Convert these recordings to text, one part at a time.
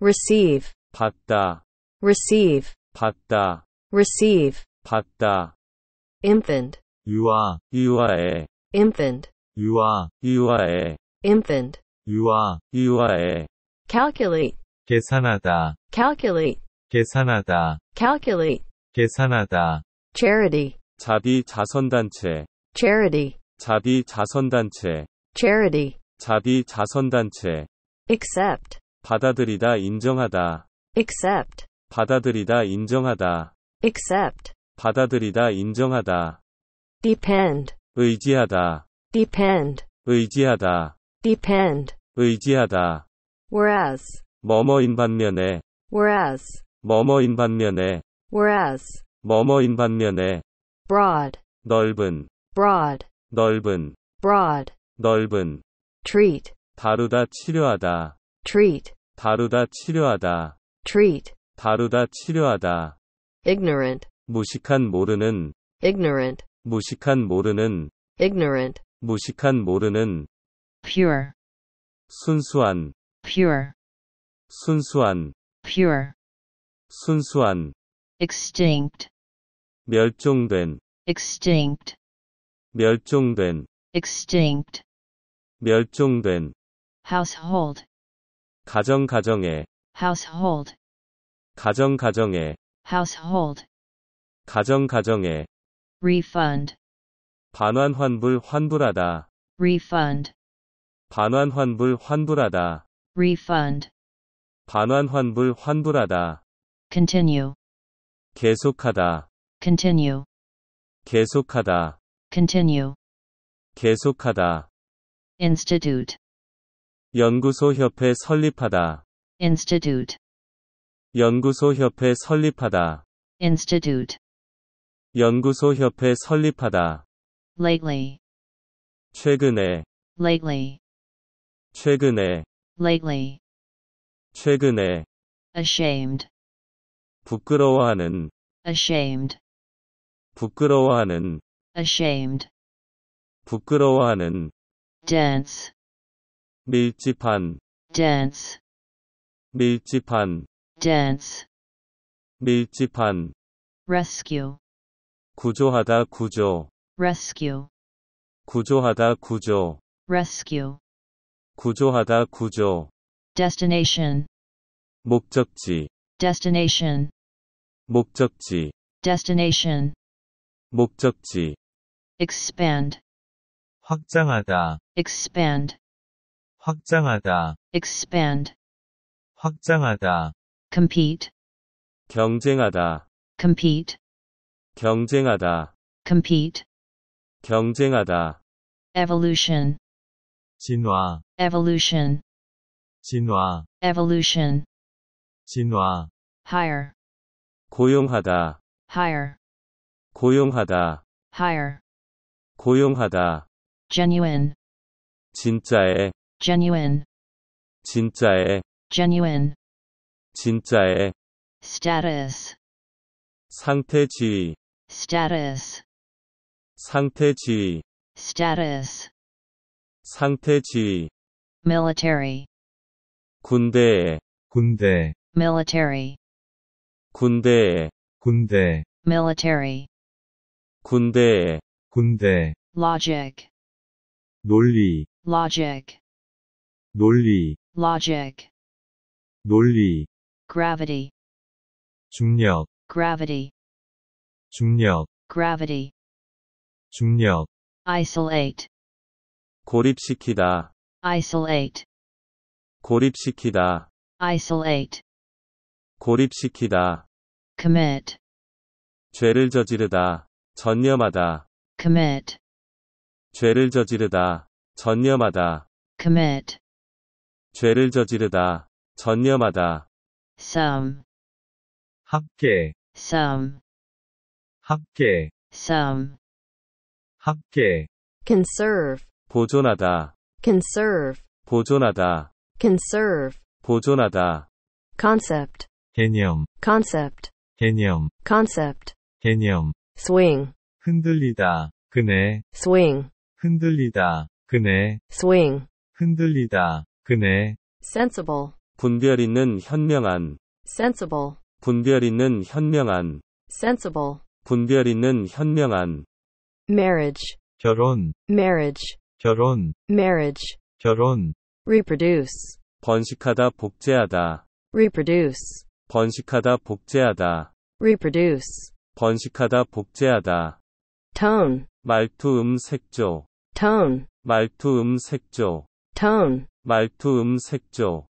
receive, 받다, receive, 받다, receive, 받다. infant, 유아, 유아에, infant, 유아, 유아에, infant, 유아, 유아에. calculate, 계산하다, calculate, 계산하다, calculate, 계산하다, charity, 자비 자선단체, charity, 자비 자선단체, charity, 자비 자선단체. accept, 받아들이다 인정하다, accept, 받아들이다 인정하다, accept, 받아들이다 인정하다. depend, 의지하다, depend, 의지하다, depend, 의지하다. whereas, 뭐뭐인 반면에, whereas, 뭐뭐인 반면에, whereas, 뭐뭐인 반면에. broad, 넓은, broad, 넓은, broad, 넓은. treat, 다루다 치료하다, treat, 다루다 치료하다, treat, 다루다 치료하다. ignorant, 무식한 모르는, ignorant, 무식한 모르는, ignorant, 무식한 모르는. pure, 순수한, pure, 순수한, pure, 순수한. extinct, 멸종된, extinct, 멸종된, extinct, 멸종된. household, 가정 가정에, household, 가정 가정에, household, 가정 가정에. refund, 반환 환불 환불하다, refund, 반환 환불 환불하다, refund, 반환 환불 환불하다. continue, 계속하다, continue, 계속하다, continue, 계속하다. institute, 연구소 협회 설립하다, institute, 연구소 협회 설립하다, institute, 연구소 협회 설립하다. lately, 최근에, lately, 최근에, lately, 최근에. ashamed, 부끄러워하는, ashamed, 부끄러워하는, ashamed, 부끄러워하는. dense, 밀집한, dense, 밀집한, dense, 밀집한. rescue, 구조하다 구조, rescue, 구조하다 구조, rescue, 구조하다 구조. destination, 목적지, destination, 목적지, destination, 목적지. expand, 확장하다, expand, 확장하다, expand, 확장하다, compete, 경쟁하다, compete, 경쟁하다, compete, 경쟁하다. evolution, 진화, evolution, 진화, evolution, 진화, hire, 고용하다, hire, 고용하다, hire, 고용하다. genuine, 진짜에, genuine, 진짜에, genuine, 진짜에. status, 상태 지위, status, 상태 지위, status, 상태 지위. military, 군대에, 군대, military, 군대에, 군대, military, 군대에. 군대, logic, 논리, logic, 논리, logic, 논리, gravity, 중력, gravity, 중력, gravity, 중력, isolate, 고립시키다, isolate, 고립시키다, isolate, 고립시키다. commit, 죄를 저지르다, 전념하다, commit, 죄를 저지르다, 전념하다, commit, 죄를 저지르다, 전념하다. some, 합계, some, 합계, some, 합계, conserve, 보존하다, conserve, 보존하다, conserve, 보존하다. concept, 개념, concept, 개념, concept, 개념, swing, 흔들리다, 그네, swing, 흔들리다, 그네, swing, 흔들리다, 그네, sensible, 분별 있는 현명한, sensible, 분별 있는 현명한, sensible, 분별 있는 현명한, marriage, 결혼, marriage, 결혼, marriage, 결혼, reproduce, 번식하다 복제하다, reproduce, 번식하다 복제하다, reproduce, 번식하다 복제하다, tone, 말투 음 색조, tone, 말투 음 색조, tone, 말투 음 색조,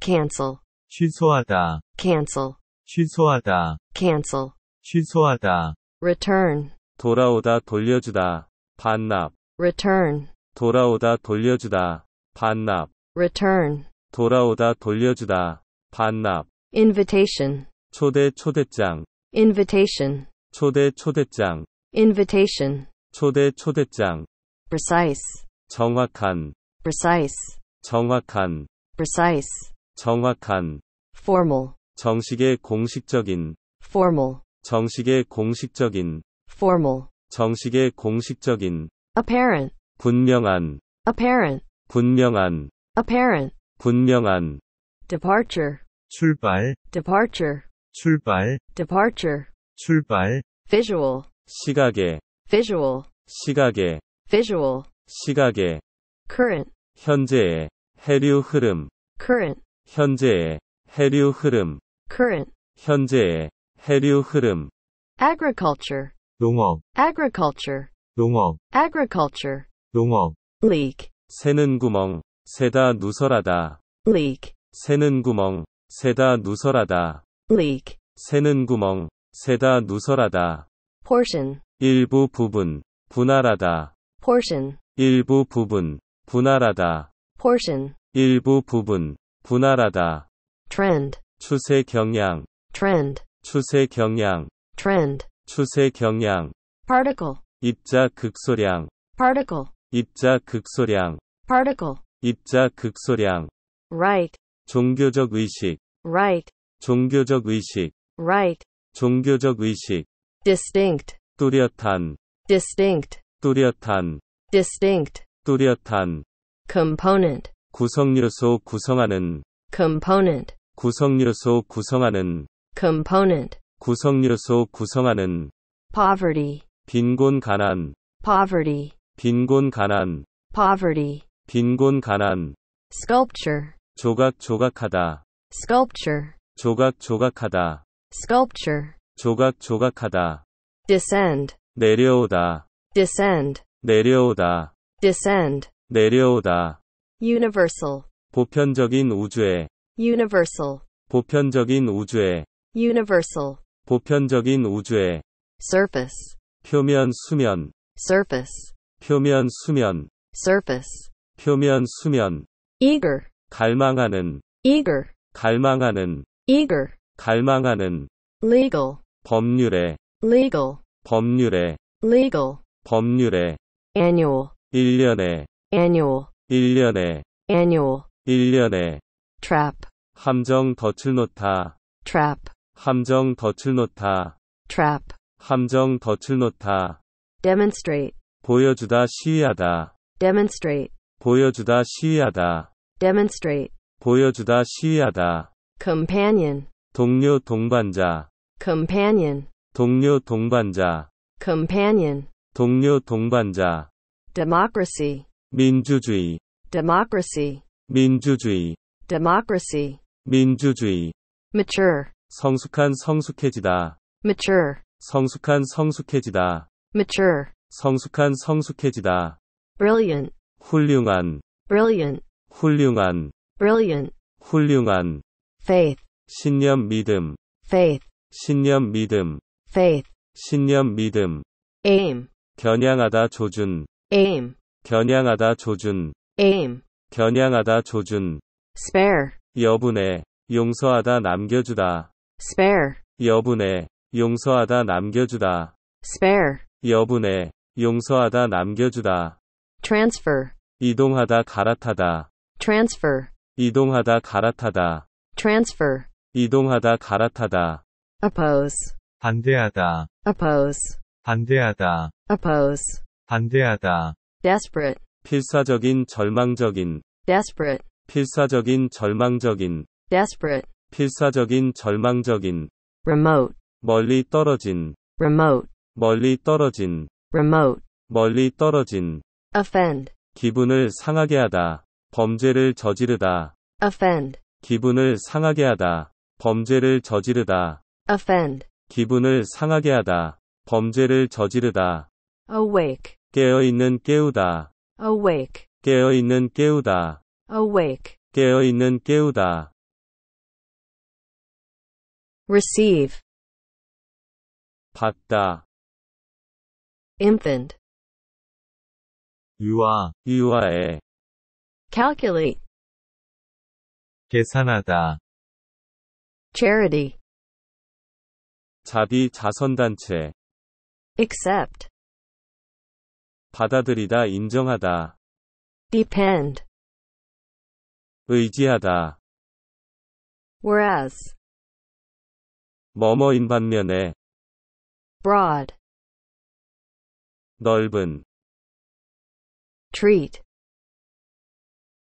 cancel, 취소하다, cancel, 취소하다, cancel, 취소하다, return, 돌아오다 돌려주다, 반납, return, 돌아오다 돌려주다, 반납, return, 돌아오다 돌려주다, 반납, invitation, 초대 초대장, invitation, 초대 초대장, invitation, 초대 초대장, precise, 정확한, precise, 정확한, precise, 정확한, formal, 정식의 공식적인, formal, 정식의 공식적인, formal, 정식의 공식적인, apparent, 분명한, apparent, 분명한, apparent, 분명한, departure, 출발, departure, 출발, departure, 출발, visual, 시각의, visual, 시각의, visual, 시각의, current, 현재의, 해류 흐름, current, 현재의, 해류 흐름, current, 현재의, 해류 흐름, agriculture, 농업, agriculture, 농업, agriculture, 농업, leak, 새는 구멍, 새다 누설하다, leak, 새는 구멍, 새다 누설하다, leak, 새는 구멍, 새다 누설하다, portion, 일부 부분, 분할하다, portion, 일부 부분, 분할하다, portion, 일부 부분, 분할하다, trend, 추세 경향, trend, 추세 경향, trend, 추세 경향, particle, 입자 극소량, particle, 입자 극소량, particle, 입자 극소량, right, 종교적 의식, right, 종교적 의식, right, 종교적 의식, distinct, 뚜렷한, distinct, 뚜렷한, distinct, 뚜렷한, component, 구성요소 구성하는, component, 구성요소 구성하는, component, 구성요소 구성하는, poverty, 빈곤 가난, poverty, 빈곤 가난, poverty, 빈곤 가난, sculpture, 조각 조각하다, sculpture, 조각 조각하다, sculpture, 조각 조각하다, descend, 내려오다, descend, 내려오다, descend, 내려오다, universal, 보편적인 우주에, universal, 보편적인 우주에, universal, 보편적인 우주에, surface, 표면 수면, surface, 표면 수면, surface, 표면 수면, eager, 갈망하는, eager, 갈망하는, eager, 갈망하는, legal, 법률에, legal, 법률에, legal, 법률에, annual, 1년에, annual, 1년에, annual, 1년에, trap, 함정 덫을 놓다, trap, 함정 덫을 놓다, trap, 함정 덫을 놓다, demonstrate, 보여주다 시위하다, demonstrate, 보여주다 시위하다, demonstrate, 보여주다 시위하다, companion, 동료 동반자, companion, 동료 동반자, companion, 동료 동반자, democracy, 민주주의, democracy, 민주주의, democracy, 민주주의, mature, 성숙한 성숙해지다, mature, 성숙한 성숙해지다, mature, 성숙한 성숙해지다, brilliant, 훌륭한, brilliant, 훌륭한, brilliant, 훌륭한, faith, 신념 믿음, faith, 신념 믿음, faith, 신념 믿음, aim, 겨냥하다 조준, aim, 겨냥하다 조준, aim, 겨냥하다 조준, spare, 여분의, 용서하다 남겨주다, spare, 여분의, 용서하다 남겨주다, spare, 여분의, 용서하다 남겨주다, transfer, 이동하다 갈아타다, transfer, 이동하다 갈아타다, transfer, 이동하다 갈아타다, oppose, 반대하다, oppose, 반대하다, oppose, 반대하다, desperate, 필사적인 절망적인, desperate, 필사적인 절망적인, desperate, 필사적인 절망적인, remote, 멀리 떨어진, remote, 멀리 떨어진, remote, 멀리 떨어진, offend, 기분을 상하게 하다, 범죄를 저지르다, offend, 기분을 상하게 하다, 범죄를 저지르다, offend, 기분을 상하게 하다, 범죄를 저지르다, awake, 깨어있는 깨우다, awake, 깨어있는 깨우다, awake, 깨어있는 깨우다, receive, 받다, infant, 유아, 유아에, calculate, 계산하다, charity, 자비 자선단체, accept, 받아들이다 인정하다, depend, 의지하다, whereas, 뭐뭐인 반면에, broad, 넓은, treat,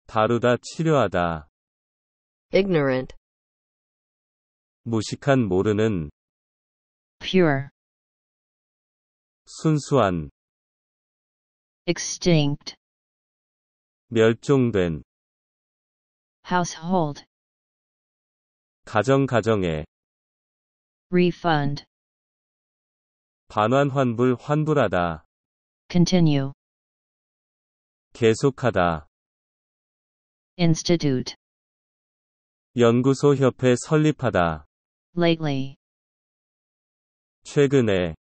다루다 치료하다, ignorant, 무식한 모르는, pure, 순수한, extinct, 멸종된, household, 가정 가정에, refund, 반환 환불 환불하다, continue, 계속하다, institute, 연구소 협회 설립하다, lately, 최근에,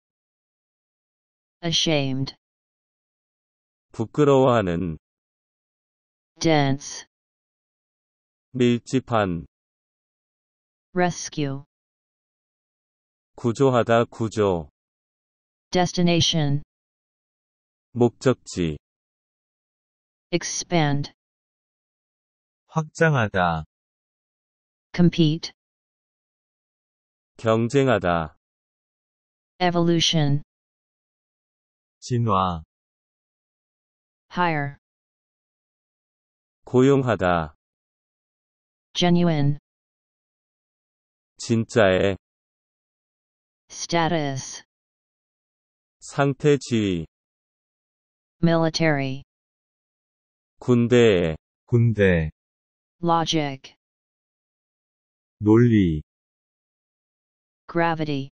ashamed, 부끄러워하는, dense, 밀집한, rescue, 구조하다 구조, destination, 목적지, expand, 확장하다, compete, 경쟁하다, evolution, 진화, hire, 고용하다, genuine, 진짜의, status, 상태 지위, military, 군대의, 군대, logic, 논리, gravity,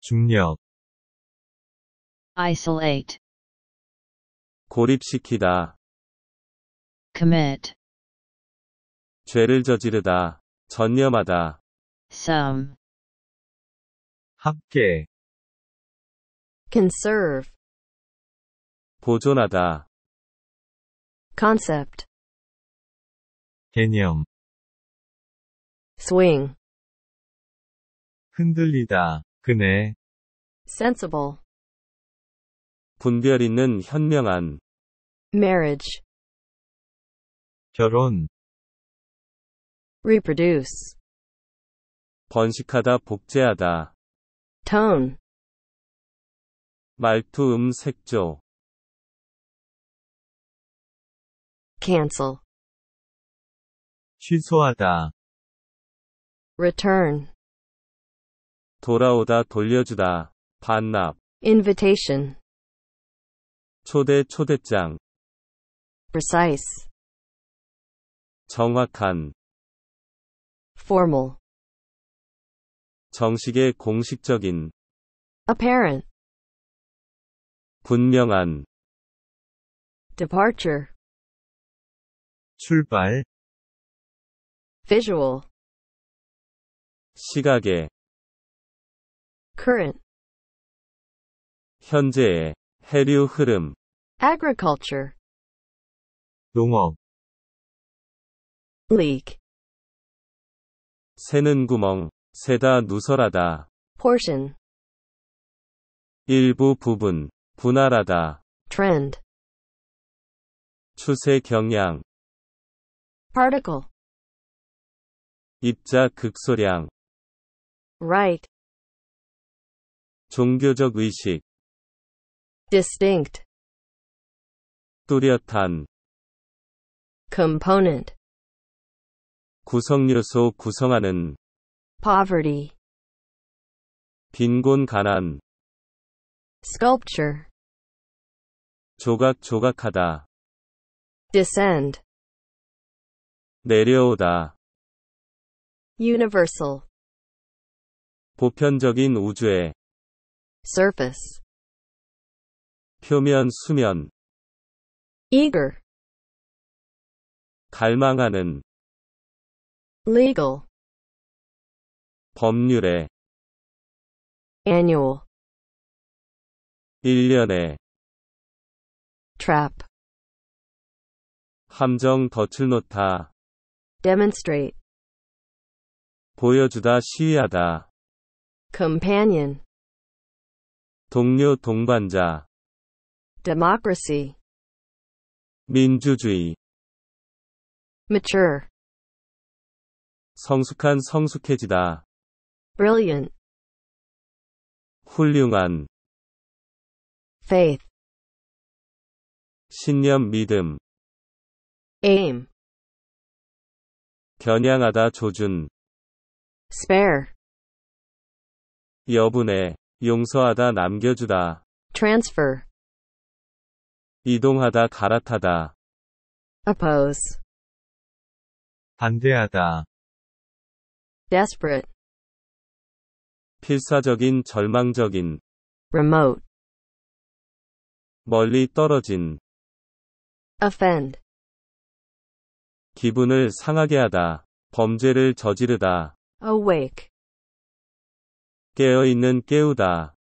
중력, isolate, 고립시키다, commit, 죄를 저지르다, 전념하다, some, 합계, conserve, 보존하다, concept, 개념, swing, 흔들리다, 그네, sensible, 분별 있는 현명한, marriage, 결혼, reproduce, 번식하다 복제하다, tone, 말투 음 색조, cancel, 취소하다, return, 돌아오다 돌려주다, 반납, invitation, 초대 초대장, precise, 정확한, formal, 정식의 공식적인, apparent, 분명한, departure, 출발, visual, 시각의, current, 현재의, 해류 흐름, agriculture, 농업, leak, 새는 구멍, 새다 누설하다, portion, 일부 부분, 분할하다, trend, 추세 경향, particle, 입자 극소량, right, 종교적 의식, distinct, 뚜렷한, component, 구성요소 구성하는, poverty, 빈곤 가난, sculpture, 조각 조각하다, descend, 내려오다, universal, 보편적인 우주의, surface, 표면 수면, eager, 갈망하는, legal, 법률의, annual, 1년에, trap, 함정 덫을 놓다, demonstrate, 보여주다 시위하다, companion, 동료 동반자, democracy, 민주주의, mature, 성숙한 성숙해지다, brilliant, 훌륭한, faith, 신념 믿음, aim, 겨냥하다 조준, spare, 여분의, 용서하다 남겨주다, transfer, 이동하다 갈아타다, oppose, 반대하다, desperate, 필사적인 절망적인, remote, 멀리 떨어진, offend, 기분을 상하게 하다, 범죄를 저지르다, awake, 깨어있는 깨우다,